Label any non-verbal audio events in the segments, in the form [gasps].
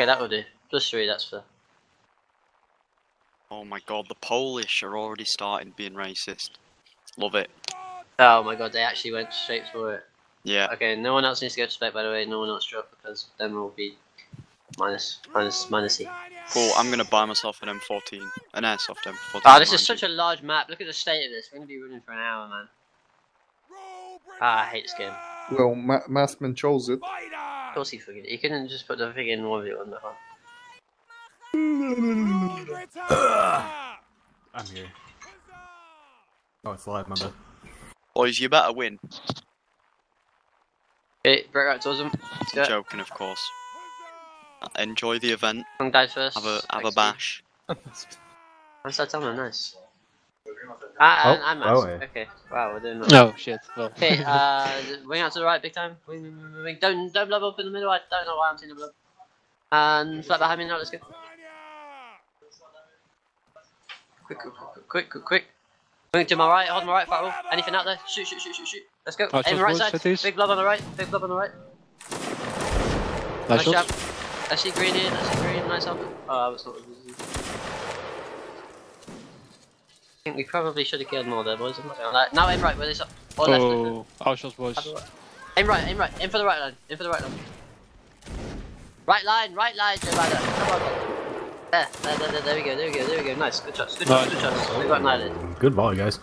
Okay, that will do. Plus three, that's fair. Oh my god, the Polish are already starting being racist. Love it. Oh my god, they actually went straight for it. Yeah. Okay, no one else needs to go to spec, by the way. No one else drop because then we'll be minus, minus, minus E. Cool, I'm gonna buy myself an M14. An airsoft M14. Oh, this is such a large map. Look at the state of this. We're gonna be running for an hour, man. Ah, I hate this game. Well, Ma- Maskman chose it. Of course he figured it. He couldn't just put the thing in one v one. huh? [coughs] I'm here. Oh, it's live, my bad. Boys, you better win. Okay, break out towards him. Let's. Joking, of course. Enjoy the event. Wrong died first. Have a have a bash. I'm so telling nice. Ah, and, Oh, and oh, Max. eh. Okay, wow, we're doing well. No shit. Well. Okay, [laughs] uh, wing out to the right, big time. Wing, wing, wing, wing. Don't, don't blow up in the middle. I don't know why I'm seeing the blow. And flat behind me now. Let's go. Quick, quick, quick, quick, quick, quick. Wing to my right. Hold my right. Fire Anything out there? Shoot, shoot, shoot, shoot, shoot. Let's go. Right Aim shot, right side. at. Big blob on the right. Big blob on the right. Nice shot. jab. I see green here. I see green. Nice up. Oh, I was not. I think we probably should have killed more there, boys. I'm not gonna lie. Now aim right. Where this up? Or left, left, left. Oh, our shots, boys. Aim right, aim right, aim for the right line, aim for the right line. Right line, right line, Joe Biden. Come on. There, there, there, there, there we go, there we go, there we go. Nice, good shots, good shots, Nice. good shots. We got annihilated. Good volley, guys.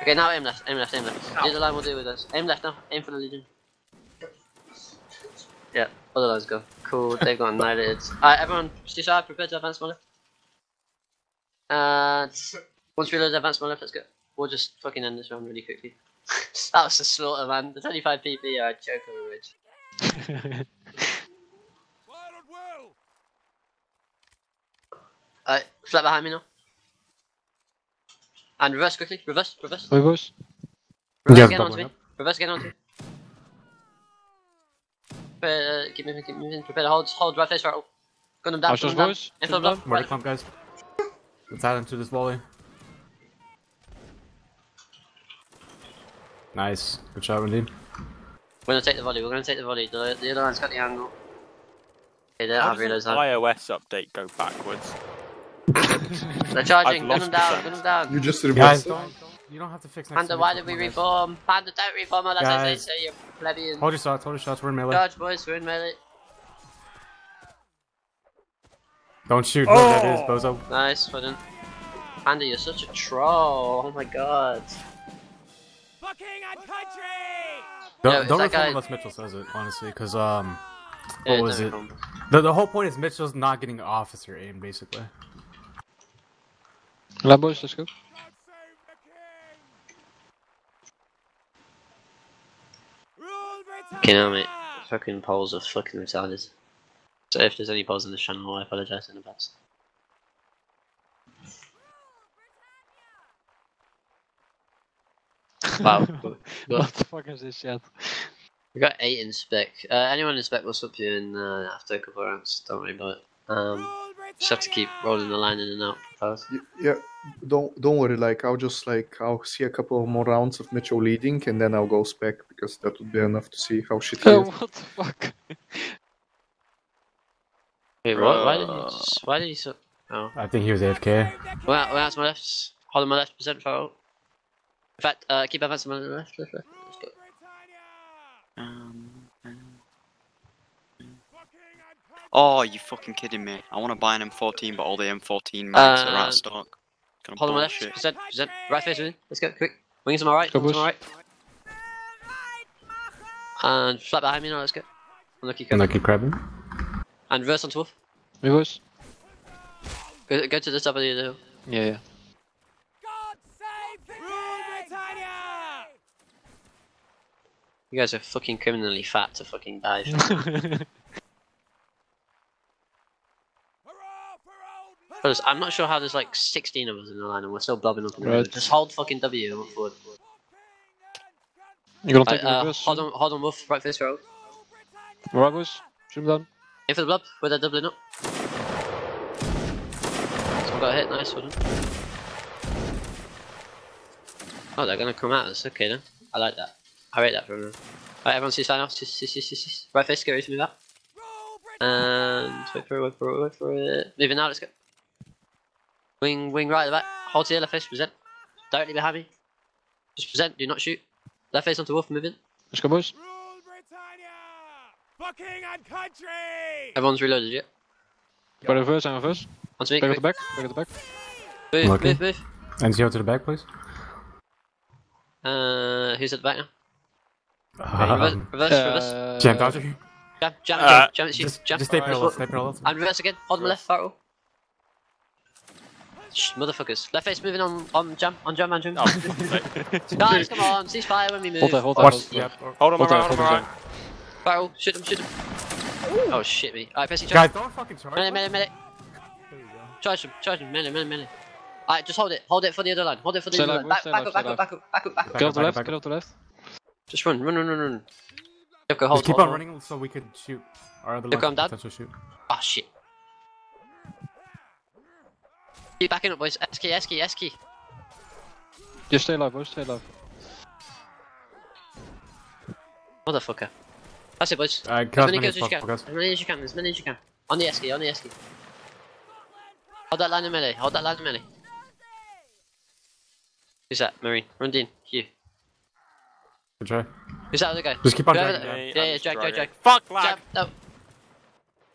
Okay, now aim left, aim left, aim left. The line will deal with us. Aim left now, aim for the Legion. Yeah, other lines go. Cool, they've got annihilated. Alright, everyone, stay side, prepare to advance more left. And once we load advance more left, let's go. We'll just fucking end this round really quickly. [laughs] that was a slaughter, man. The 25 PP are a joke of a rich. Alright, flat behind me now. And reverse quickly, reverse, reverse. Wait, boys. Reverse Yeah, again onto me. doubling Reverse again onto me. Prepare, uh, keep moving, keep moving. Prepare to hold, hold right face right. Gun them down, Our gun them down. boys. For the them block. Where to Right. come, guys? Let's add into this volley. Nice. Good job, indeed. We're gonna take the volley, we're gonna take the volley. The, the other one's got the angle. Okay, they don't How have does reloads an iOS update go backwards? They're charging, gun them down, percent. gun them down. You just Guys, reversed it. don't, you don't have to fix next Panda, to why come did we reform? Panda, don't reform unless I say Guys. so, you plebeian. Hold your shots, hold your shots, we're in melee. Charge, boys, we're in melee. Don't shoot whoever that is, bozo. Nice, well done. Panda, you're such a troll. Oh my god. Don't, Yo, is don't that reform guy- unless Mitchell says it, honestly, because, um, Yeah, what was it? reform. The, the whole point is Mitchell's not getting officer aim, basically. Lab, boys, let's go. Okay, now, mate. Fucking polls are fucking retarded. So if there's any polls in this channel, I apologise in advance. [laughs] Wow. cool. what the fuck is this shit? We got eight in spec. Uh, anyone in spec will swap you in uh, after a couple of rounds. Don't worry about it. Um, just have to keep rolling the line in and out. fast. Yeah, don't don't worry. Like I'll just like I'll see a couple more rounds of Mitchell leading, and then I'll go spec because that would be enough to see how shit [laughs] he Oh, is. what the fuck? Wait, what? Why did he? Why did he? So- oh, I think he was AFK. well, out, well, out to my left. Hold on my left. Present far. In fact, uh, keep advancing on the left. Left. Left. Let's go. Um, oh, you fucking kidding me? I want to buy an M14, but all the M14 mags are out of stock. Kind of Hold on my left. bullshit. Present. Present. Right face with me. Let's go. Quick. Wings on my right. Wings on my right. And flat behind me now. Let's go. Unlucky And cover. I keep crabbing. And reverse onto wolf. Wait, boys. Go, go to the top of the hill. Yeah, yeah. You guys are fucking criminally fat to fucking die. [laughs] Fellas, I'm not sure how there's like 16 of us in the line and we're still blobbing up in the Right. road. Just hold fucking W and look forward. You gonna Right, take the uh, reverse? hold on, hold on, Wolf, right face row. Right, boys. Shoot him down. For the blob, where they're doubling up. Someone got a hit, nice, done. Oh, they're gonna come at us, okay then. I like that. I rate that from them. Alright, everyone sees fine now. See, see, see, see, see. Right face, get ready to move out. And wait for it, wait for it, wait for it. Moving now, let's go. Wing, wing right at the back. Hold to your left face, present. Directly behind me. Just present, do not shoot. Left face onto Wolf, moving. Let's go, boys. Rule Britannia! Fucking on country! Everyone's reloaded yet. Go reverse and reverse. Onto me, Back at the back. Back at the back. Move, Lucky. move, move. NCO to the back, please. Uh, who's at the back now? Reverse, [laughs] Um, reverse, reverse. Uh, Jam Dodger. Jam, jam, Uh, jam, jam, it's you, Just, jam. just stay Alright. parallel, stay parallel. And reverse again. Hold my left, barrel. Shh, motherfuckers. Left face moving on, on jam, on jam, on jam. Oh, for fuck's sake. Guys, come on, ceasefire when we move. Hold there, hold there. Watch. Hold there. Yeah. Hold on, Hold there, right, hold hold on, my there. right. Barrel, shoot him, shoot him. Oh shit me. Alright, press each Guys, don't fucking charge. Melee, melee, melee. Charge him, charge him, melee, melee, melee. Alright, just hold it, hold it for the other line, hold it for the Stay other line. Back, stay back up, back up, back up, back up, back up. Get off the left. Get off the left. Just run, run, run, run, run. Yoko, hold, Just keep hold, on hold. running so we could shoot. Our other Look, line I'm down. potential shoot. Ah shit. Keep backing up, boys. S key, S key, S key. Just stay alive, boys. Stay alive. Motherfucker. That's it, boys. Uh, As kill as many many kills as as you can. As many as you can. As many as you can. On the esky. On the esky. Hold that line of melee. Hold that line of melee. Who's that? Marine. Run Dean. Q. Good try. Who's that other guy? Just keep on Whoever dragging that- down. Yeah, yeah, I'm drag, drag, drag. Fuck, lag! Jab. No.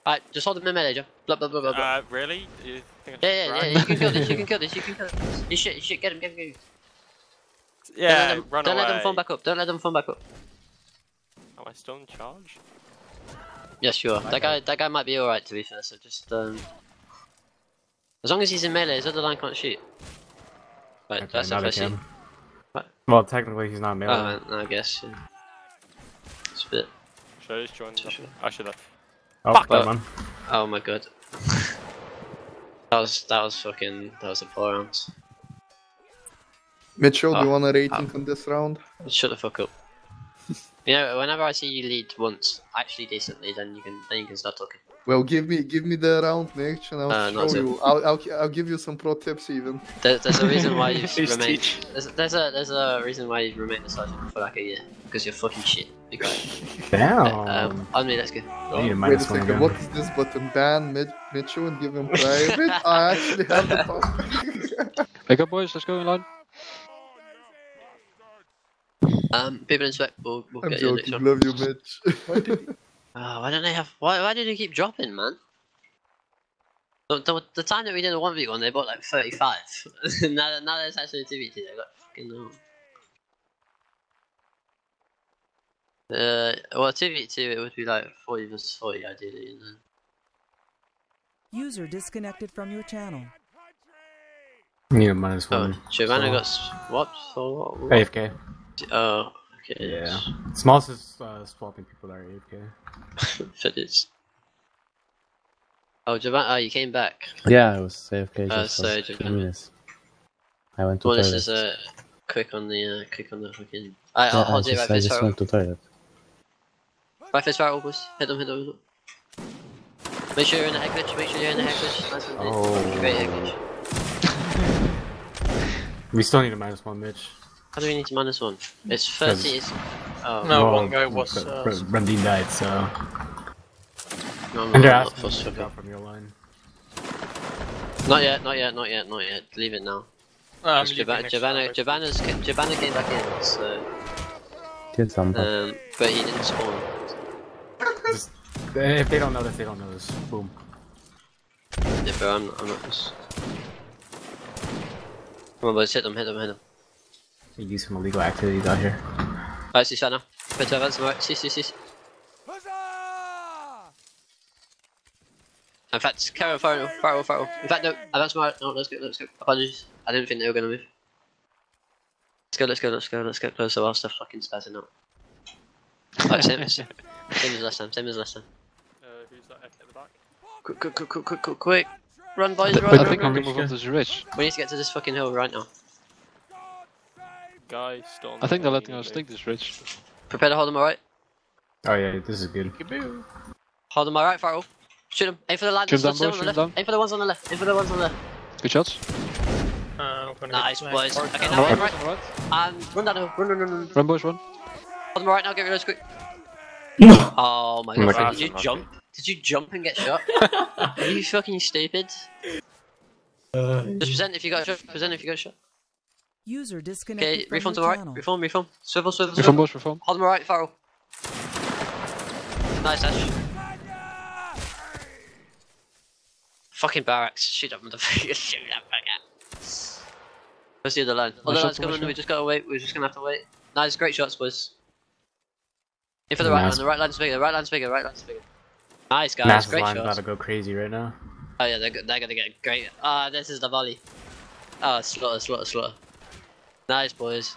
Alright, just hold him in melee, Jab. Blah, blah, blah, blah, blah. Uh, really? You think I yeah, yeah, yeah, you can kill this, you can kill this, you can kill this. [laughs] You shit, you shit, get him, get him, get him. Yeah, don't let them, run don't away. let them fall back up, don't let them fall back up. Am I still in charge? Yes, you are. That guy, that guy might be alright to be fair, so just, um... As long as he's in melee, his other line can't shoot. Right, Okay, that's now the they first shoot. can. What? Well, technically he's not melee. Uh, I guess, yeah. It's a bit... Should I just join? Sure, sure. I should have. oh, fuck. that one. Oh my god. [laughs] that was, that was fucking, that was a poor round. Mitchell, do you want a rating on this round? Shut the fuck up. You know, whenever I see you lead once, actually decently, then you can, then you can start talking. Well, give me give me the round, Mitch, and I'll Uh, show you. I'll, I'll I'll give you some pro tips even. There, there's a reason why [laughs] you've remained. teach. There's, there's a there's a reason why you've remained a sergeant for like a year because you're fucking shit. Be quiet. [laughs] Damn. Um, on me, let's go. I need a Wait a minus one second, again. what is this button? Ban Mitch, Mitchell and give him private? [laughs] I actually have the power. Wake up, boys. Let's go in line. Um, people in spec, we'll, we'll I'm get you next joking. one. Love you, Mitch. [laughs] Oh, why don't they have? Why why did you keep dropping, man? The, the, the time that we did a one v one, they bought like thirty five. [laughs] now now there's actually a two v two, they got fucking no. Uh, well, two v two, it would be like forty versus forty ideally, and then User disconnected from your channel. I need a minus oh, one. Giovanna so- got swapped for what? what? AFK. Oh, okay. Yeah. Smalls is uh, swapping people that are AFK. Footage. Oh, Giovanna, oh, you came back. Yeah, I was AFK Uh, just so for a Japan. few minutes. I went to Well, this toilet. is uh, quick on the uh, quick on the fucking. Alright, yeah, I'll I hold it just, right I fist just barrel. went to toilet. Right fist barrel, boys. Hit them, hit them, hit them. Make sure you're in the head glitch. Make sure you're in the head glitch. Nice one, dude. Oh. Great head glitch. [laughs] We still need a minus one, Mitch. How do we need to minus one? It's 30. Because- It's... Oh, No, Well, one guy was, Br- uh, Br- Brandine died, so. no, I'm And not, asking forced to to drop from your line. Not yet, not yet, not yet, not yet. Leave it now. Um, Giovanna, Giovanna, Giovanna's, Giovanna came back in, so, Kill somebody. um, but he didn't spawn. Just, if they don't know this, they don't know this. Boom. Yeah, bro, I'm, I'm not just. Come on, boys, hit them, hit them, hit them. They use some illegal activities out here. Alright, see, shot now. Put to advance, right, see, see, see. Huzzah! In fact, carry on, fire, fire, fire. In fact, no, advance more. No, let's go, let's go. Apologies. I didn't think they were gonna move. Let's go, let's go, let's go, let's get closer while stuff fucking spazzing out. Like, same, same as last time, same as last time. Uh, who's that at the back? Quick, quick, quick, quick, quick, quick, quick. Run, boys, I run, run, think we run. can move on to the ridge. We need to get to this fucking hill right now. Guy still. I think the they're letting main us loop. take this ridge. Prepare to hold them alright. Oh yeah, this is good. Hold them alright, Farrell. Shoot them. Aim for the line. Shoot them still down, on the shoot them left. Aim for the ones on the left. Aim for the ones on the left. Good shots. Uh, Nice, boys. back. Okay, now right, right. right. And run down the hill. Run, run, run, run. Run, boys, run. Hold them right now. Get rid of those quick. Oh my Oh god, God. did you jump? Did you jump and get shot? [laughs] Are you fucking stupid? Just present if you got shot, present if you got shot. User Okay, disconnected from reform to the right, channel. reform, reform. Swivel, swivel, Reform, swivel. boys, reform. Hold them right, Farrell. Nice, Ash. Fucking barracks, [laughs] shoot up motherfucker, shoot up fucker. Where's the other line? Other shot, line's coming, we just gotta wait, we're just gonna have to wait. Nice, great shots, boys. In for the Yeah, right nice. line, the right line's bigger, the right line's bigger, right line's bigger. Nice, guys, Mass's great line about to go crazy right now. Oh yeah, they're, they're gonna get great. Ah, this is the volley. Oh, slaughter, slaughter, slaughter. Nice, boys.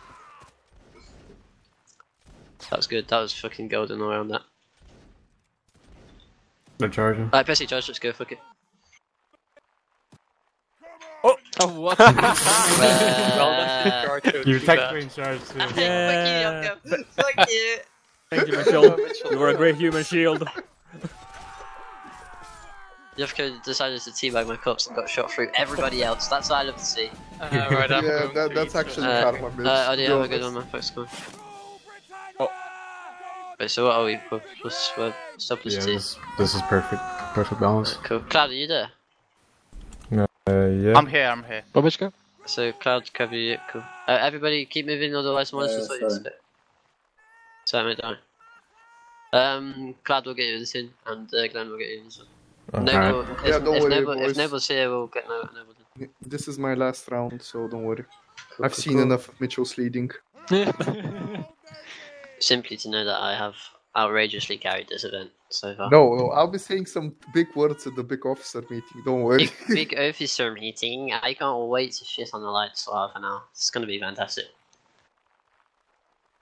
That was good. That was fucking golden all around that. They're charging. Alright, Pessy charge, let's go, fuck it. Oh, what? [laughs] Uh, You're [laughs] Too technically in charge too. Yeah. Fuck you, Fuck you. Thank you, Mitchell. you were a great human shield. [laughs] Yofko decided to teabag my cups and got shot through everybody else. That's what I love to see. [laughs] Uh, right, yeah, going that, that's actually Uh, karma, bitch. Uh, oh, do you to have a good one, honest. man? Fuck's good. Oh. Wait, so what are we? Plus, plus, uh, stop plus Yeah, two. this, this is perfect. Perfect balance. Cool. Cloud, are you there? Uh, yeah. I'm here, I'm here. Babichka? So Cloud cover you. Cool. Uh, everybody keep moving, otherwise monsters will sorry. spit. Sorry, mate. Don't. worry. Um, Cloud will get you this in, and uh, Glenn will get you in this one. Noble, if, Yeah, don't if, worry, Noble, if boys. Noble's here, we'll get no, Noble. This is my last round, so don't worry. Cool, I've cool, seen cool. enough of Mitchell's leading. [laughs] Simply to know that I have outrageously carried this event so far. No, no, I'll be saying some big words at the big officer meeting. Don't worry. Big, big [laughs] officer meeting. I can't wait to shit on the lights for half an hour. It's gonna be fantastic.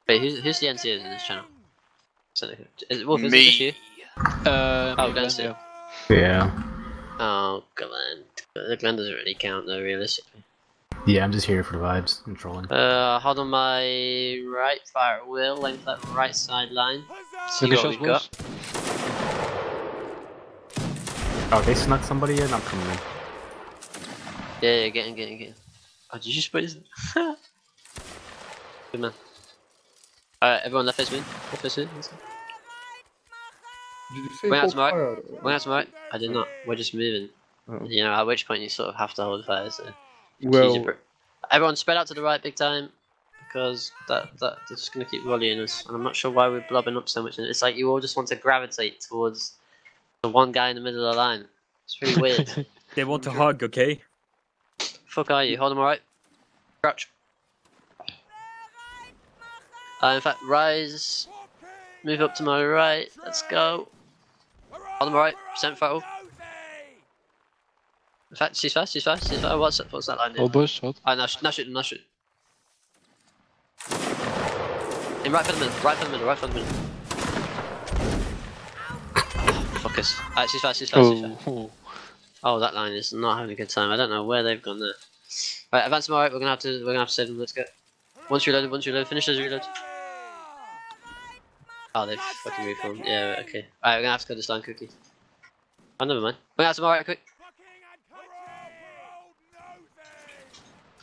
Wait, who's, who's the NCO in this channel? So, is, Wolf, is it you? Uh, Oh, me, Glenn's Glenn, here. Yeah. Oh, Glenn. The Glenn doesn't really count though, realistically. Yeah, I'm just here for the vibes and trolling. Uh, hold on my right fire wheel, aim for that right side line. See Finish what us, we've got. Oh, they snuck somebody in? I'm coming in. Yeah, yeah, get in, get in, get in. Oh, did you just put his... [laughs] Good man. Alright, everyone left face win. Left face win. Let's go. Did you say Wait, that's hold right. fire? Well, that's right. I did not. We're just moving. Oh. You know, at which point you sort of have to hold fire, so... Well, Easy Everyone spread out to the right big time because that that that's just gonna keep volleying us, and I'm not sure why we're blobbing up so much. And it's like you all just want to gravitate towards the one guy in the middle of the line. It's really [laughs] weird. They want to hug, okay? Fuck are you? Hold them alright. Crouch. Uh, in fact, rise. Move up to my right. Let's go. Hold them alright. Percent throttle. In fact, she's fast. She's fast. She's fast. What's that? What's that line? All doing? Oh, boys, hold. Alright, now, sh- now shoot, now shoot. In right for the middle, right for the middle, right for the middle. Focus. Alright, she's fast, she's fast, she's fast. Oh, Oh, that line is not having a good time. I don't know where they've gone there. Right, advance them alright, we're gonna have to we're gonna have to save them, let's go. Once reloaded, once reloaded, finish those reload. Oh, they've fucking reformed. Yeah, right, okay. Alright, we're gonna have to go this line cookie. Oh, never mind. We're gonna have to alright quick.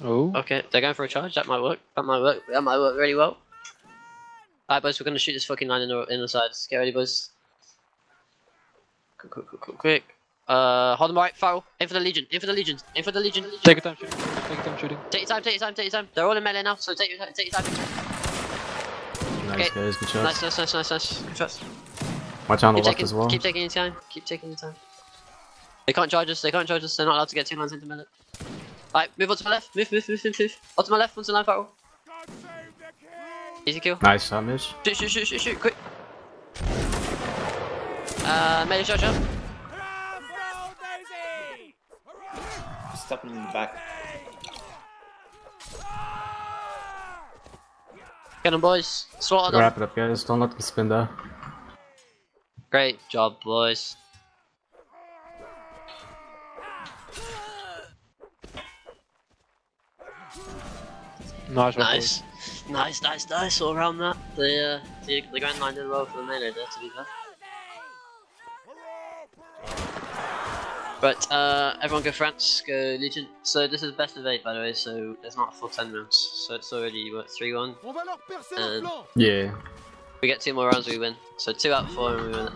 oh. Okay, they're going for a charge. That might work. That might work. That might work really well. Alright, boys, we're gonna shoot this fucking line in the in the sides. Get ready, boys. Quick, quick, quick, quick, quick. Uh, hold them right, foul. Aim for the Legion. Aim for the Legion. Aim for the Legion. Take your time shooting. Take your time shooting. Take your time. Take your time. Take your time. They're all in melee now, so take your time. Take your time. Nice, Okay. guys. Good shots. Nice, nice, nice, nice, nice. Good shots. Watch on the Keep left taking, as well. keep taking your time. Keep taking your time. They can't charge us. They can't charge us. They're not allowed to get two lines in into minute. Alright, move on to my left. Move, move, move, move, move. On to my left. Onto the line, foul. Easy kill. Nice shot, Mitch. Shoot, shoot, shoot, shoot, shoot, quick. Uh, melee shot, shot. Stop in the back. Get them, boys. Slaughter them. Wrap it up, guys. Don't let them spin though. Great job, boys. Nice one, Nice. Nice, nice, nice. All around that. The, uh, the, the Grand Line did well for the melee there, to be fair. But, uh, everyone go France, go Legion. So this is best of 8, by the way, so there's not a full 10 rounds. So it's already, what, 3-1? And Yeah. We get two more rounds, we win. So two out of four, and we win it.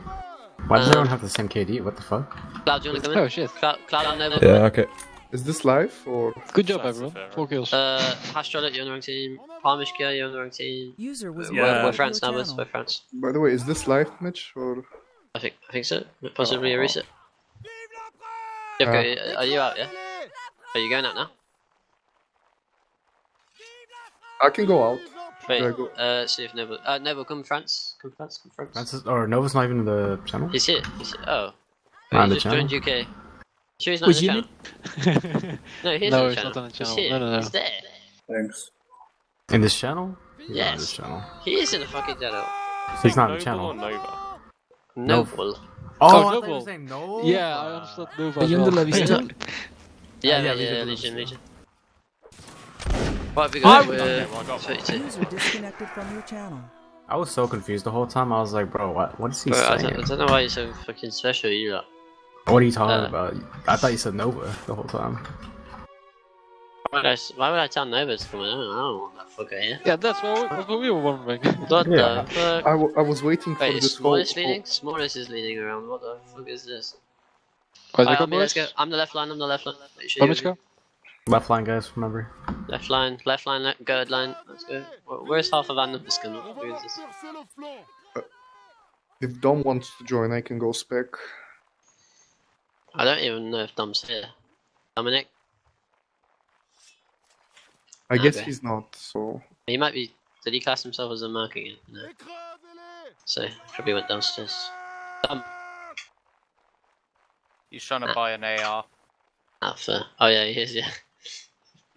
Why does Um, everyone have the same KD? What the fuck? Cloud, do you wanna come in? Oh shit. Cloud, Cloud and Noble. Yeah, okay. Is this live or? Good job, everyone. Four kills. Uh, Hastrollet, you're on the wrong team. Palmishka, you're on the wrong team. User was We're, Yeah. we're moved to France your now, we're, France. By the way, is this live, Mitch? Or I think, I think so. Possibly a Oh. Reset. Uh, are you out, yeah? Are you going out now? I can go out. Wait, go. uh, see if Noble, uh, Noble, come France, come France, come France. Francis or Nova's not even in the channel. He's here, he's here. Oh. Not in he the channel. joined UK. Sure he's not Was [laughs] in the channel? No, he's No, on the he's channel. not on the He's channel. here. No, no, no. He's there. Thanks. In this channel? He's not in Yes. this channel. He is in the fucking channel. He's not in the channel. Nova? Noble. Oh, I thought you were saying no. Yeah, I understood Nova Are as you in well. the lobby Yeah. still? Yeah, yeah, yeah, Legion yeah, Legion. Legion. What have we I got? We're I 32. User disconnected from your channel. I was so confused the whole time. I was like, bro, what? What is he Bro, I, saying? don't, I don't know why you're so fucking special, you lot. What are you talking Uh, about? I thought you said Nova the whole time. Why would I, s- why would I tell Nova to come? I don't, want that fucker here. Yeah, that's what, we, that's what we were wondering. What Yeah. the fuck? I, w- I was waiting for Wait, is this whole. Smallest leading? Smallest is leading around. What the fuck is this? Guys, Alright, I Army, let's boys. go. I'm the left line, I'm the left line. Make sure you- Pamichka? Left line, guys. Remember? Left line, left line, left, guard line. Let's go. Where's half of our numbers gone? Where is this? Uh, if Dom wants to join, I can go spec. I don't even know if Dom's here. Dominic? I ah, guess he's not. So He might be. Did he class himself as a merc again? No. So, probably went downstairs. Dom. He's trying to ah. buy an AR. Alpha. Oh, yeah, he is, yeah.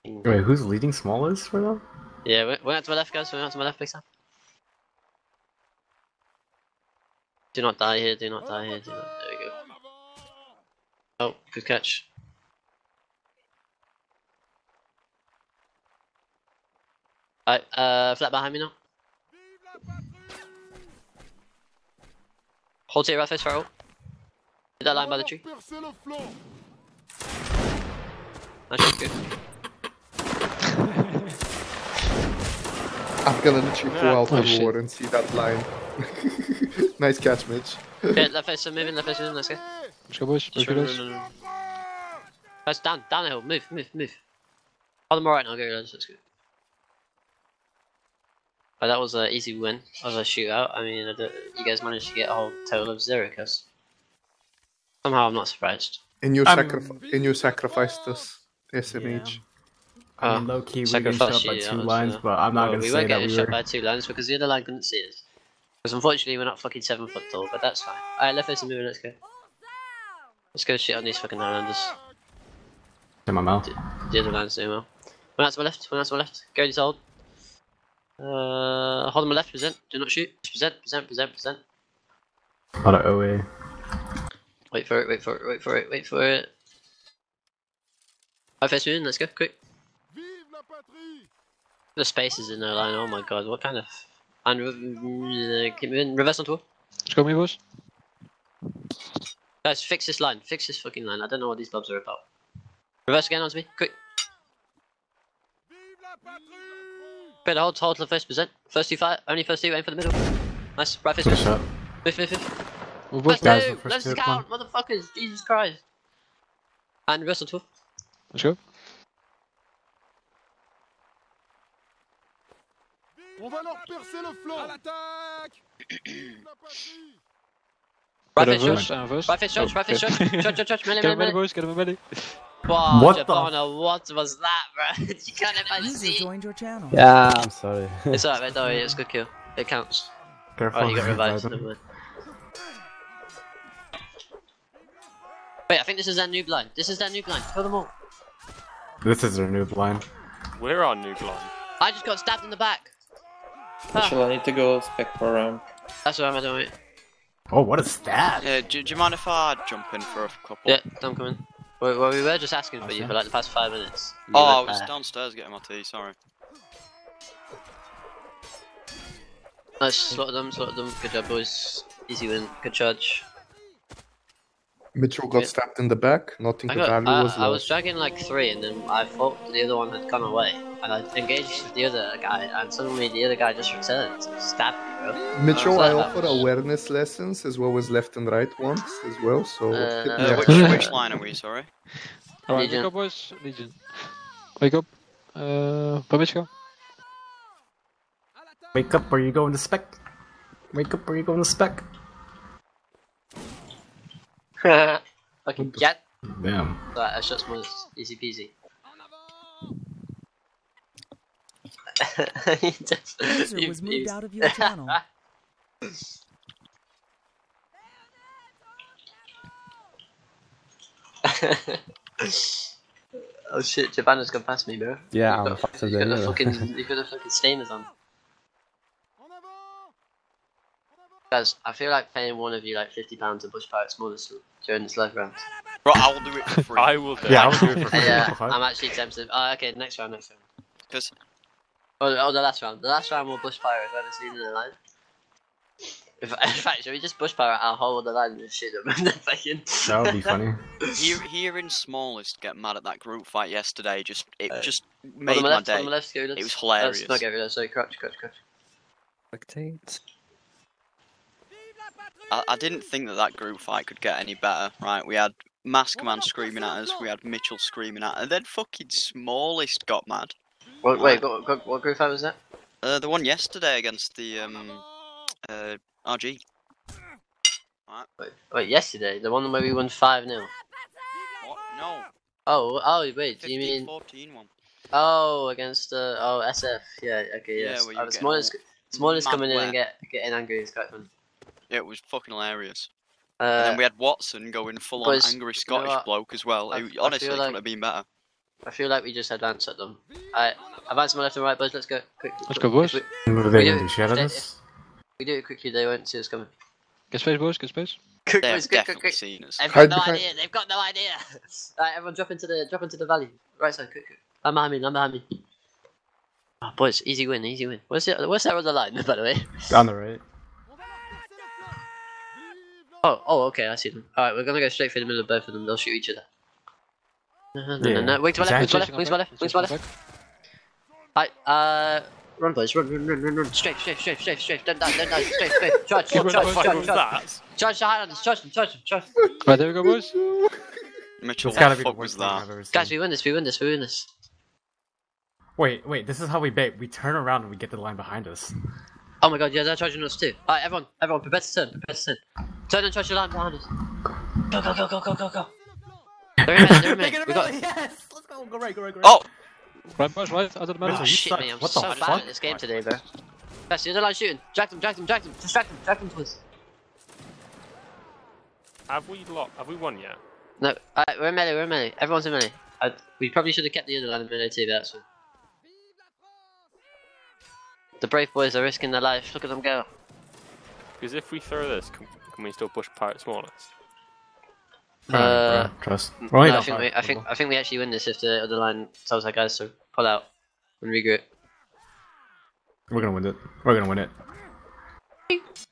Wait, who's leading smallest for them? Yeah, we went out to my left, guys. We went out to my left, big time. Do not die here, do not die here, do not. There we go. Oh, good catch. Alright, uh, flat behind me now. Hold to your right face, Farrell. Hit that line by the tree. Nice, good. I'm gonna literally pull out Oh, the shit. war and see that line. [laughs] nice catch, Mitch. Okay, left face, moving, left face, moving, let's go. Let's go, boys. Let's go, no, guys. no, no. Guys, down, down the hill, move, move, move. Hold them alright now, go guys, let's go. Oh, that was an easy win of a shootout. I mean, I you guys managed to get a whole total of zero kills. Somehow I'm not surprised. And you, I'm- sacrif- and you sacrificed us, SMH. I Oh, mean, low key, we didn't shot by you, two that lines, but I'm not well, gonna we say were that getting we shot by two lines because the other line couldn't see us. Because unfortunately we're not fucking seven foot tall, but that's fine. Alright, left face and moving, let's go. Let's go shit on these fucking Highlanders. In my mouth. The other line's doing well. One out to my left, one out to my left. Go to hold. Uh, hold on my left, present. Do not shoot. Present, present, present, present. A lot of OA. Wait for it, wait for it, wait for it, wait for it. High face moving, let's go, quick. The spaces in their line, oh my god, what kind of. And uh, keep moving, reverse on tour. Let's go, me boys. Guys, fix this line, fix this fucking line. I don't know what these bubs are about. Reverse again onto me, quick. Better hold, hold to the first present. First two fire, only first two, aim for the middle. Nice, right face Good move. shot. Move, move, move. Move, boys. First Guys, two, the first let's two, count, motherfuckers, Jesus Christ. And reverse on tour. Let's go. On va leur percer le flanc. À l'attaque. [coughs] Right Got a face verse shot. and a verse. Right face shot, Oh, right face okay. shot. Shot, shot, shot, melee, Get melee, him ready, melee. boys. Get him ready. Wow, What the- what was that, bro? [laughs] you can't even User see. joined your channel. Yeah, I'm sorry. [laughs] It's alright, mate, don't worry, it's a good kill. It counts. Careful. Oh, you got revived, Revive never him. mind. Wait, I think this is their new line. This is their new line. Kill them all. This is our new line. We're on new line. I just got stabbed in the back. Ah, Mitchell, I need to go spec for a round. that's what I'm doing. Oh, what a stat! Yeah, do, do you mind if I jump in for a couple? Yeah, I'm coming. Well, well, we were just asking for you for like the past five minutes. You Oh, I was there. downstairs getting my tea, sorry. Nice, slaughter them, slaughter them. Good job, boys. Easy win. Good charge. Mitchell got Yeah. stabbed in the back. Nothing I to got. value I, was I was dragging like three, and then I thought the other one had gone away, and I engaged the other guy, and suddenly the other guy just returned and stabbed me. Mitchell, I I was like, offer awareness lessons as well as left and right ones as well. So Uh, hit no, me Uh, which, which line are we, sorry? Alright, Legion. wake up, boys. Legion. Wake up. Uh, Pamichka. Wake up or you going to spec. Wake up or you going to spec. [laughs] Fucking jet. Damn. Right, I shot small, easy peasy. [laughs] [laughs] Just- User was you- moved out of your channel. oh shit, Jabana's gone past me, bro. Yeah, You've I'm got, faster you've got the fucking, you've got the fucking stainers on. Guys, I feel like paying one of you like fifty pounds to bush pirate smallest during this live round. Bro, I will do it for free. [laughs] I will do Yeah, I it. would do it for free. yeah, for five. I'm actually tempted. Oh, okay, next round, next round. 'Cause- Oh, oh, the last round. The last round will bush pirate whoever's leading the line. If, [laughs] in fact, should we just bush pirate our whole other line and just shoot them [laughs] in the fucking... That would be funny. Here, here in smallest, get mad at that group fight yesterday. Just it Uh, just made the my left, day. on the left, go, let's, It was Let's hilarious. not get rid of sorry, crouch, crouch, crouch. Spectate. I, I didn't think that that group fight could get any better. Right, we had Mask Man screaming at us, we had Mitchell screaming at, and then fucking smallest got mad. Wait, wait, what, what, what group fight was that? Uh, the one yesterday against the um, uh, RG. Wait, wait, yesterday? The one where we won 5 0. What? No, Oh, oh, wait, do you mean... 14 one. Oh, against the... oh, SF. Yeah, okay, Yeah, yes. where you uh, smallest, smallest mad coming in and get, getting angry is quite fun. Yeah, it was fucking hilarious. Uh, and then we had Watson going full on boys, angry you know Scottish bloke as well. I- It- honestly, feel it like- couldn't have been better. I feel like we just advanced at them. Alright, advance my left and right, boys. Let's go. Quick. Let's go, boys. If we, What are they We do- do? Shadow if- this? we do it quickly, they won't see us coming. Get space, boys. Get space. Quick, They boys, have quick, quick, definitely quick. seen us. They've got no idea. They've got no idea. [laughs] Alright, everyone, drop into the drop into the valley. Right side, quick, quick. Line behind me. Line behind me. Oh, boys, easy win, easy win. What's it? What's that other line, [laughs] by the way? Down the right. Oh, oh, okay, I see them. Alright, we're gonna go straight through the middle of both of them. They'll shoot each other. No, no, no, Yeah, no, no. Wing to my left, wing to my left, Chasing wing to my up left, back, wing to my chasing left. up back. Alright, uh, run, boys, run, run, run, run, run. Straight, straight, straight, straight, straight. Don't die, don't die. Straight, straight. [laughs] Charge, charge, What charge, the charge, fuck was charge. that? Charge the Highlanders, charge them, charge them, charge them. Right, there we go, boys. Mitchell, It's gotta what be the the fuck was worst thing that? I've ever seen. Guys, we win this, we win this, we win this. Wait, wait, this is how we bait. We turn around and we get the line behind us. Oh my god, yeah, they're charging us too. Alright, everyone, everyone, prepare to turn, prepare to turn. Turn and charge the line behind us. Go, go, go, go, go, go, go. They're in there, they're in there. [laughs] We got. Yes! Let's go, go right, go right, go right. Oh, Right, boys, right. Out of the Oh, shit, suck. me, I'm What so bad fuck? at this game today, bro. Guys, the other line shooting. Drag them, drag them, drag them. Distract them, drag them to us. Have we lost? Have we won yet? No, alright, we're in melee, we're in melee. Everyone's in melee. I, we probably should have kept the other line in melee too, but that's fine. The brave boys are risking their life. Look at them go. Because if we throw this, can, can we still push pirate smallest? Uh, Bro, trust. No, I think we, I think I think we actually win this if the other line tells our guys to pull out and regroup. We're gonna win it. We're gonna win it.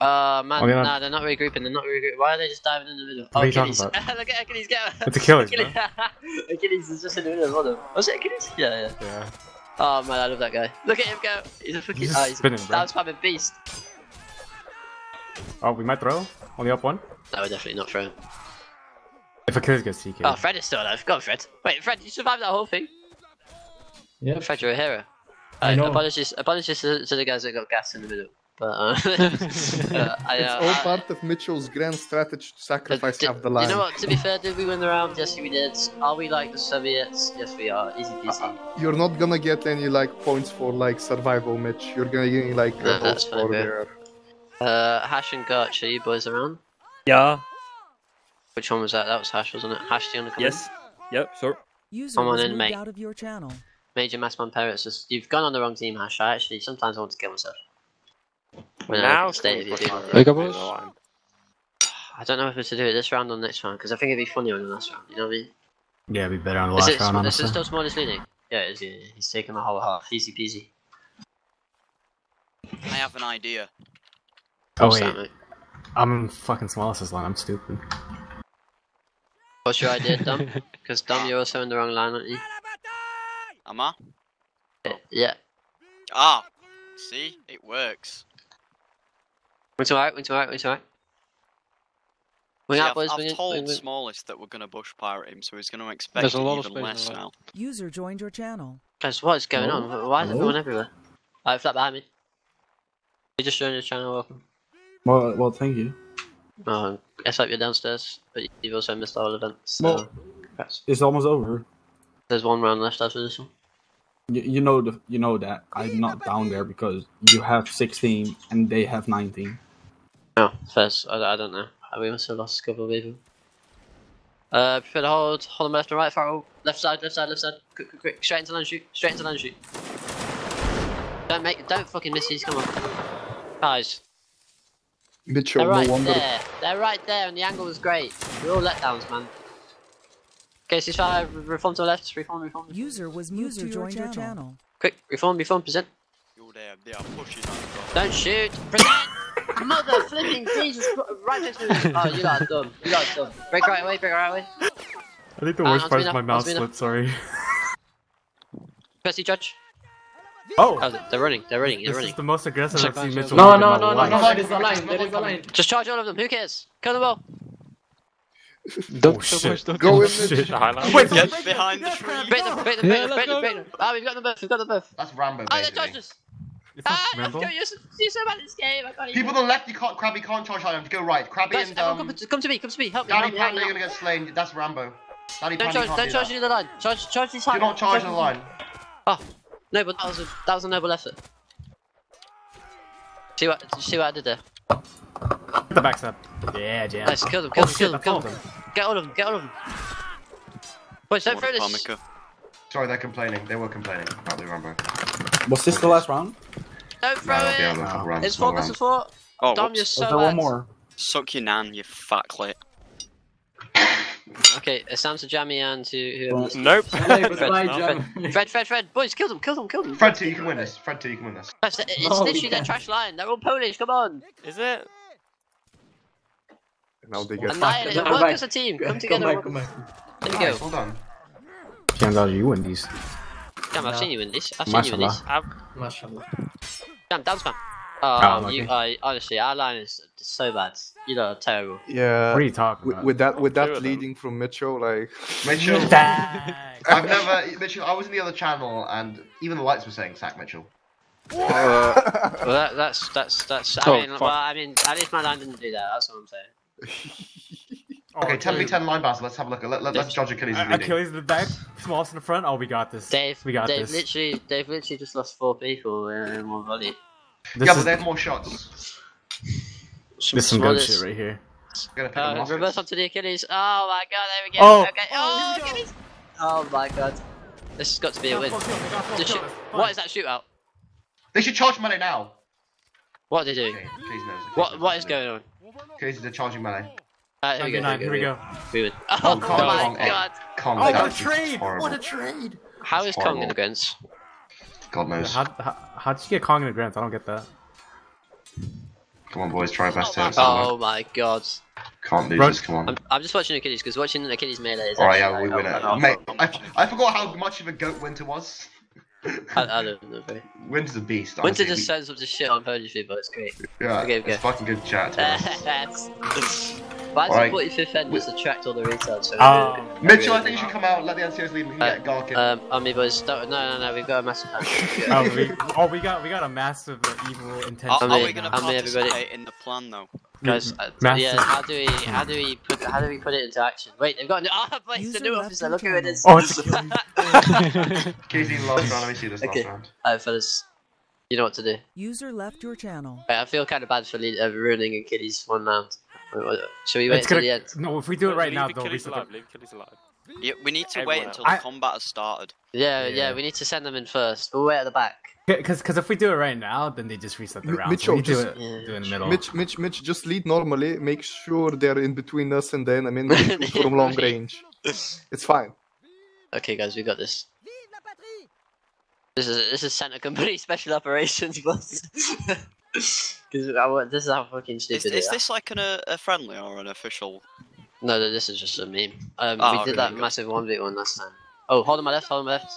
Uh man, Oh, they're nah, they're not regrouping. They're not regrouping. Why are they just diving in the middle? What are you talking Achilles. about? [laughs] Look at Achilles go. It's Achilles, [laughs] bro. Achilles. Achilles is just in the middle of one of them. Was it Achilles? Yeah, yeah. Yeah. Oh man, I love that guy. Look at him go. He's a fucking. He's oh, he's spinning, bro. That was fucking beast. Oh, we might throw. Only up one. No, we're definitely not throwing. If Achilles gets TK. Oh, Fred is still alive. Go on, Fred. Wait, Fred, you survived that whole thing. Yeah. Fred, you're a hero. I Uh, know. Apologies, apologies to, to the guys that got gas in the middle. But uh, [laughs] [laughs] uh, I, It's uh, all I- part of Mitchell's grand strategy to sacrifice Did- half the line. You know what? To be fair, did we win the round? Yes, we did. Are we like the Soviets? Yes, we are. Easy peasy. You're not gonna get any like points for like survival match. You're gonna get like No, a whole that's fine, score Uh, Hash and Gotch, are you boys around? Yeah. Which one was that? That was Hash, wasn't it? Hash, do you want to come Yes. Yep. Sure. User Come on in, mate. out of your channel. Major Massman Parrots, just, you've gone on the wrong team, Hash. I actually, sometimes I want to kill myself. When I now look at the state of your can we team. push Wake up, boys. over the line? I don't know if it's to do it this round or next round, because I think it'd be funnier on the last round, you know what I mean? Yeah, it'd be better on the Is last it, round, sm- is it honestly. still smallest leading? Yeah, it is, yeah. He's taking the whole half. Easy peasy. I have an idea. Oh What's wait, that. I'm fucking smallest line. I'm stupid. What's your idea, Dom? [laughs] Because Dom, you're also in the wrong line, aren't you? Am I? Yeah. Ah, see, it works. Wing to right, wing to right, wing to See, out, I've, boys. I've wing in, told wing, wing. Smallest that we're gonna bush pirate him, so he's gonna expect There's a lot even space in less now. User joined your channel. Guys, what is going Hello? on? Why is Hello? everyone everywhere? Alright, flat behind me. You just joined the channel, welcome. Well, well, thank you. Oh, let's hope you're downstairs, but you've also missed the whole event. So Well- congrats. It's almost over. there's one round left after this one. You, you know the, you know that I'm not down there because you have 16 and they have 19. No, first, I, I don't know. We must have lost a couple of people. Uh, prepare to hold, hold them left and right, Farrell. Left side, left side, left side. Quick, quick, quick. Straight into line shoot, straight into line shoot. Don't make, don't fucking miss these, come on. Guys, Mitchell, they're right no wonder. there. They're right there, and the angle was great. We're all letdowns, man. Okay, ceasefire, reform to the left, reform, reform. reform. User was moved to joined your channel. Quick, reform, reform, present. Yo, they are, they are pushing us. Don't shoot, present! Mother flipping Jesus, right next to me. Oh, you lot are dumb. You lot are dumb. Break right away, break right away. I think the Uh, worst on part is my now, on mouse to me now. slipped. Sorry. Percy judge. Oh, Oh, they're running, they're running, they're this running. is the most aggressive I've seen Mitchell. No, in no, my no, no, life. no, there is a line, there is a line. Just charge all of them, who cares? Kill them all. Don't Oh, shit. don't Go in, The highlight. Wait, Get behind the tree. Break them, break them, Yeah, break them, let's them, go. break them. Ah, we've got them both, we've got them both. That's Rambo, Oh, they basically. charged us. It's not Ah, let's Rambo. go, you're so, you're so bad at this game, I can't even. People on the left, you can't. Krabby can't charge high enough. Go right. Krabby Guys, and um, come, to, come to me, come to me, help me, Danny help me, help Panda me. are gonna get slain. That's Rambo. Danny Don't Panda charge, can't don't do charge that. the line. Charge, charge these high. Do not charge the line. Oh, no, but that was a, that was a noble effort. See what, see what I did there? Get the backstab. Yeah, jam. Nice, kill them, kill oh, them, shit, kill them, kill them. of them. Get all of them, get all of them. Boys, don't What throw this. Sorry, they're complaining. They were complaining about the Rambo. Was this the last round? Don't throw No, it. the couple It's small four versus rounds. four. Oh, Dom, you're so Was there bad. one more? Suck your nan, you fat clit. Okay, it's Sam to Jammy and to whoever. Nope. [laughs] Hey, Fred, bye, no. Jam. Fred, Fred, Fred, boys, kill them, kill them, kill them. Fred, two, you can win this. Fred, two, you can win this. Guys, It's No, we literally their trash line. They're all Polish. Come on, Is it? Now they get. annihilate it. Come Work back. as a team. Come Come back, come back. There you Nice, go. well done. Can't tell you win these. Damn, I've No. seen you in this. I've seen you in Mashallah. this. I've, Mashallah. Damn, dance man. Ah, Oh, you, I honestly, our line is so bad. You know, terrible. Yeah. What are you talking With, about? with that, with that of them. leading from Mitchell, like [laughs] Mitchell. [laughs] Dag. I've never. Mitchell, I was in the other channel, and even the lights were saying sack Mitchell. [laughs] Well, that, that's that's that's. I Oh, mean, fuck. well, I mean, at least my line didn't do that. That's what I'm saying. Okay, Oh, 10 v 10 line battle. Let's have a look. Let, let, let's judge Achilles' Uh. Achilles in the back, Smallest in the front. Oh, we got this. Dave, we got Dave, this. literally, Dave literally just lost four people in one volley. This yeah, is, but they have more shots. this is some good shit right here. Gonna pick up Uh, reverse onto the Achilles. Oh my god, there we go. Oh. Okay. Oh, Achilles. Oh my god. This has got to be a win. The shoot- what is that shootout? They should charge melee now. What are they doing? Okay, Achilles knows. What what is going on? doing. Achilles is charging melee. Uh, here we go. Here we go. We win. Oh, Oh, Kong, my Kong, god. Kong, Oh, what a trade! What a trade! How is Kong horrible. in the guns? God knows. How, how, how'd you get Kong in the grants? I don't get that. Come on, boys, try your best here. Oh my god. Can't lose Run. this, come on. I'm, I'm just watching Achilles because watching Achilles melee is. Alright, yeah, we like, win oh it. my Mate, God. I, I forgot how much of a goat Winter was. I, I don't know. bro. Winter's a beast. Winter just sends up to shit on Polish but It's great. Yeah, Okay, okay. it's fucking good chat. [laughs] [laughs] to be honest. Why does Alright. the 45thN just attract all the retards? So Oh. Mitchell, I think you should come out, let the NCOs lead, and we can Uh, get Garkin. Um, on me boys. Don't, no, no, no. We've got a massive hand. [laughs] oh, we, oh, we got we got a massive uh, evil intention. Are, are we gonna I'm everybody. participate in the plan though? Guys, uh, yeah. How do we, how do we put, how do we put it into action? Wait, they've got a new, oh, boys, the User new officer. Look who it channel. is. Oh, it's [laughs] Achilles. [laughs] Casey, last round, let me see this Okay. last round. Alright, fellas. You know what to do. User left your channel. Wait, I feel kind of bad for lead, uh, ruining Achilles one round. Wait, wait, Should we wait It's until gonna, the end? no, if we do it right leave now, though, they'll Achilles reset alive. Leave Achilles alive. Yeah, we need to Everyone wait else. until I- the combat has started. Yeah, yeah, Yeah. we need to send them in first. We'll wait at the back. Because because if we do it right now, then they just reset the round. Mitchell, so we do it, Yeah. do it in the middle. Mitch, Mitch, Mitch, just lead normally. Make sure they're in between us and then I mean from [laughs] long range. It's fine. Okay, guys, we got this. This is this is Santa Company [laughs] Special Operations, boss. [laughs] Because this is how fucking Is, stupid. is it this like an, uh, a friendly or an official? No, no, this is just a meme. Um, Oh, we did that really? massive 1v1 last time. Oh, hold on my left, hold on my left.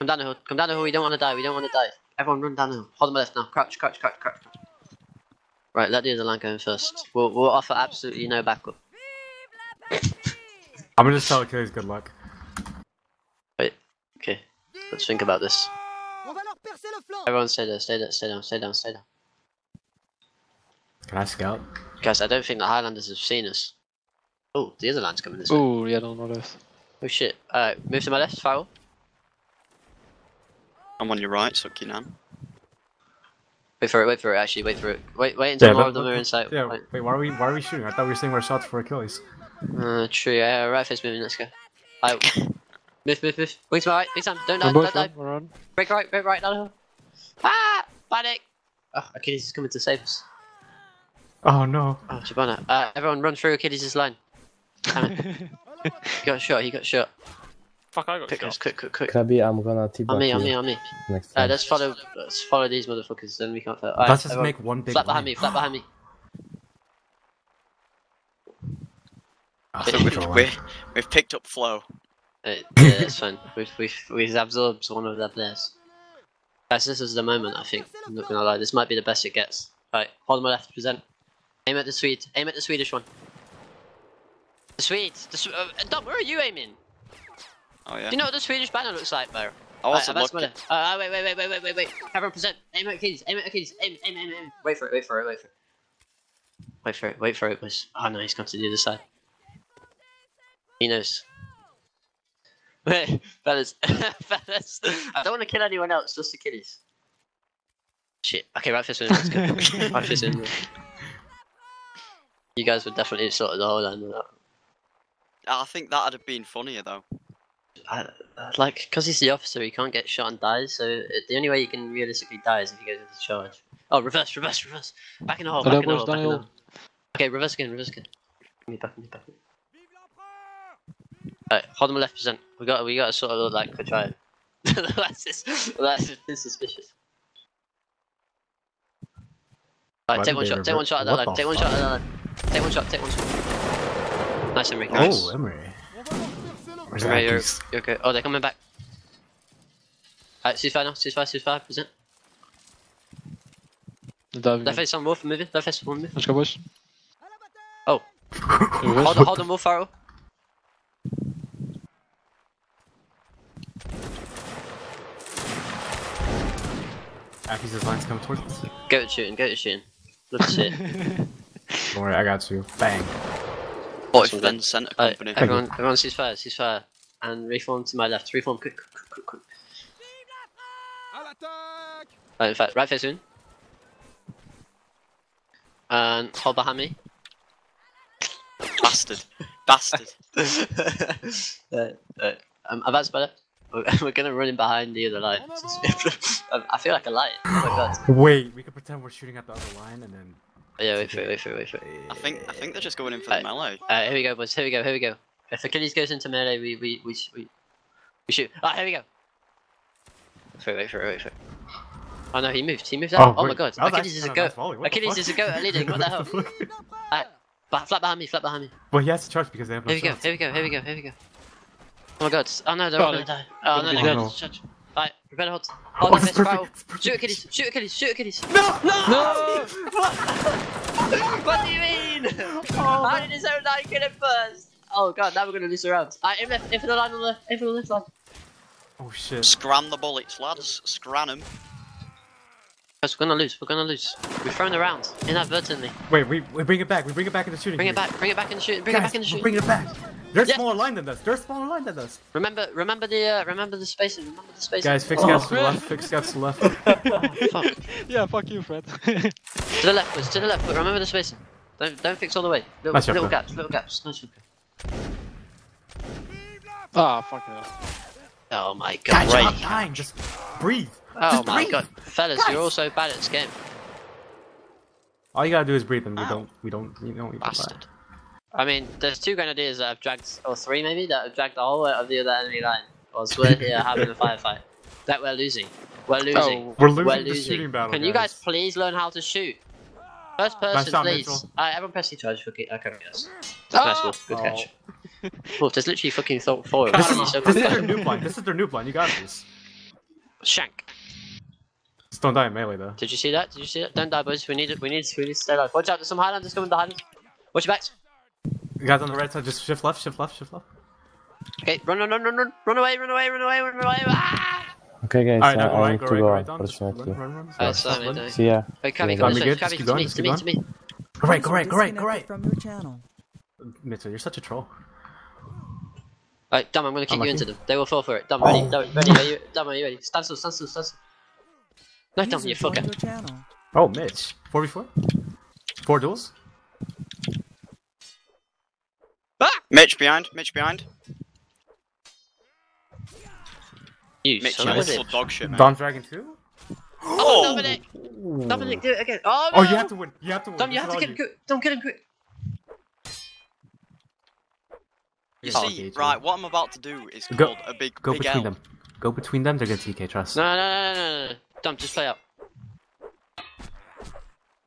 Come down the hill, come down the hill, we don't want to die, we don't want to die. Everyone run down the hill. Hold on my left now, crouch, crouch, crouch, crouch. Right, let the other line go in first. We'll, we'll offer absolutely no backup. I'm gonna just tell Achilles good luck. Wait, okay, let's think about this. On va leur percer le flanc. Everyone stay there, stay there, stay down, stay down, stay down. Can I scout? Guys, I don't think the Highlanders have seen us. Oh, the other line's coming this way. Oh, yeah, no, no left. Oh shit. Alright, move to my left, Farrell. I'm on your right, suck your nan. Wait for it, wait for it, actually, wait for it. Wait, wait until Yeah, more but- of them are in sight. Yeah. Wait. Wait, why are we why are we shooting? I thought we were saying we're shots for Achilles. Uh, true, yeah, right face moving, let's go. Alright, [laughs] move, move, move. Wing to my right, big time, don't Run, dive, don't dive. run, run. Break right, break right, down hill. Ah! Panic! Oh, Achilles is coming to save us. Oh no. Oh, Shabana. Uh, everyone run through Achilles' line. Damn it. [laughs] he got shot, he got shot. Fuck, I got Quick, shot. quick, quick, quick. Krabby, I'm gonna tip On me, on me, on me. next Uh, time. let's follow, let's follow these motherfuckers, then we can't fail. Alright, Let's just everyone, make one big Flat behind line. me, flat behind me. Ah, so we, which one? we, we've picked up flow. Uh, yeah, it's fine. [laughs] We've, we've, we've absorbed one of their players. Guys, this is the moment, I think. I'm not gonna lie, this might be the best it gets. Right, hold my left, present. Aim at the Swede. Aim at the Swedish one. The Swedes! The Swe- uh, Dom, where are you aiming? Oh yeah. Do you know what the Swedish banner looks like, bro? I wasn't Right, advance looking. Uh, uh, wait, wait, wait, wait, wait, wait, wait. Everyone present. Aim at Achilles. Aim at Achilles. Aim, aim, aim, aim. Wait for it, wait for it, wait for it. Wait for it, wait for it, boys. Oh no, he's gone to the other side. He knows. [laughs] Wait, fellas, [laughs] fellas. I don't want to kill anyone else, just Achilles. Shit. Okay, right fist in. Let's go. [laughs] right fist in. You guys would definitely have sorted the whole line with that. I think that'd have been funnier though. I, I- like, because he's the officer, he can't get shot and dies, so it, the only way he can realistically die is if he goes into charge. Oh, reverse, reverse, reverse. Back in the hole, Hello, back in the boys, hole, back in the Daniel. hole. Okay, reverse again, reverse again. Give me back, give me back. Alright, hold on my left present. We got, we got to sort of look like we're trying. [laughs] that's just, that's just suspicious. Why Alright, take one shot, take one shot at that what line, the take one shot at that line. Take one shot, take one shot. Nice, Emery, oh, nice. Oh, Emery. Where's Emery, you're, you're okay. Oh, they're coming back. Alright, ceasefire now, ceasefire, ceasefire, present. Diving Left in. face on Wolf, move it. Left face on move. Let's go, boys. Oh, hold on, hold on, Wolf Farrell. Akis' line's coming towards us. Go to shooting, go to shooting. Love to it. [laughs] Don't worry, I got you. Bang. What Nice if one, then Ben. centre Alright, company? everyone, everyone cease fire, cease fire. And reform to my left. Reform, quick, quick, quick, quick. Right, in fact, right face in. And hold behind me. Bastard. Bastard. [laughs] uh, uh, um, advance by left. We're, [laughs] we're gonna run in behind the other line. Um, [laughs] I feel like a lion. Oh my god. [gasps] Wait, we can pretend we're shooting at the other line and then. Yeah, wait for it, wait for it, wait for it. I think I think they're just going in for Alright. the melee. Uh, here we go, boys. Here we go. Here we go. If Achilles goes into melee, we we we we, we shoot. Ah, here we go. Wait for it. Wait for it. Wait for it. Oh no, he moved. He moved out. Oh, my god. that Achilles is a goat. nice volley. What the Achilles is a goat at leading. What the [laughs] hell? Alright, flat behind me. Flat behind me. Well, he has to charge because they have no Here we go. Here we go. Here we go. Here we go. Oh my god. Oh no, they're Oh, all gonna die. Oh no, gonna they're gonna dead. charge. Alright, prepare to hold. Oh, Hold on, it's perfect, barrel. it's. Shoot Achilles. Shoot Achilles. Shoot Achilles. No! No! what do you mean? Oh. How did his own line get it first? Oh god, now we're gonna lose the round. Alright, aim left, aim for the line on the left, aim for the left line. Oh shit. Scram the bullets, lads. Scran them. Guys, we're gonna lose, we're gonna lose. We've thrown the round, inadvertently. Wait, we, we bring it back. We bring it back into shooting. Bring it back, bring it back in the shooting, bring Guys, it back in the shooting. bringing it back. They're Yeah. smaller line than us. They're smaller line than us. Remember, remember the, uh, remember the spacing, remember the spacing. Guys, fix scouts to the left. Fix scouts to the left. [laughs] Fuck. yeah, fuck you, Fred. To the left, boys, to the left, but remember the spacing. Don't, don't fix all the way. Little, Nice little gaps, little gaps. Nice job. ah, fuck yeah. Oh my Guys, god, you're not dying. Just breathe. Oh Just my breathe. god. Fellas, you're all so bad at this game. All you gotta do is breathe, and we Ow. don't. We don't. We don't. even Bastard. I mean, there's two grenadiers that have dragged, or three maybe, that have dragged the whole way of the other enemy line. Whilst we're here having a firefight. That we're losing. We're oh, losing. Oh, We're losing We're the losing. shooting battle. Can you guys please learn how to shoot? First person, shot, please. Mitchell. Alright, everyone press the charge for okay, okay, yes. Nice ball. Good catch. Oh. Wolf, there's literally fucking th- four of This us. is, So this is their new line. This is their noob line. You got this. Shank. Just don't die in melee though. Did you see that? Did you see that? Don't die, boys. We need it. We need. We need to stay alive. Watch out! There's some Highlanders coming behind us. Watch your backs. You guys on the right side, just shift left, shift left, shift left. Okay, run, run, run, run, run, run away, run away, run away, run away. Ah! Okay, guys, Alright, now I, go I right, need go to right, go, go right, Dom. Just unfortunately. run, run, run. Uh, Just sorry, run. mate. See ya. Hey, Cabby, See ya, come guys. this way. good? Cabby, Just keep to me, going, just to keep me, to me. Go right, go User right, go right, go right. disconnected From your channel. Mitchell, you're such a troll. Alright, Dom, I'm gonna kick you Unlucky. into them. They will fall for it. Dom, ready? Dom, ready? Are you, Dom, are you ready? Stand still, stand still, stand still. No, Dom, User you joined fucker. your channel. Oh, Mitch. 4v4? Four duels? Mitch behind. Mitch behind. You Mitch, son you of little dog shit, man. Dom Dragon 2? Oh, Dominic! Dominic, do it again. Oh, no! Oh, you have to win. You have to win. Dom, you have to all get him quick. Dom, get him quick. You Oh, see, okay, right, what I'm about to do is Go- called a big, Go big between L. them. Go between them, they're gonna TK, trust. No, no, no, no, no, no. Dom, just play out.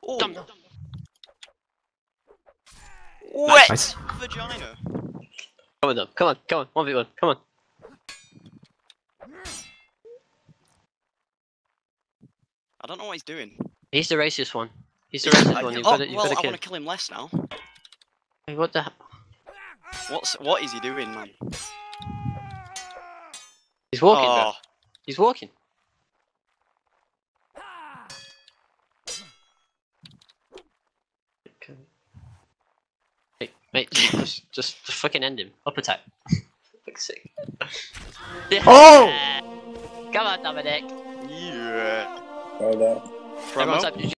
Ooh. Dom. Wet Nice. vagina. Come on, Dom. Come on, come on. 1v1. Come on. I don't know what he's doing. He's the racist one. He's the racist oh, I- one. You've oh, got to, you've well, got to I kill want to kill him less now. Hey, what the? What's what is he doing, man? He's walking, bro. oh, He's walking. Okay. Hey, mate, just, [laughs] just, just fucking end him. Up attack. [laughs] Fuck's sake. Yeah. [laughs] Oh! Come on, Dominic. yeah. Well done. Promo. Everyone type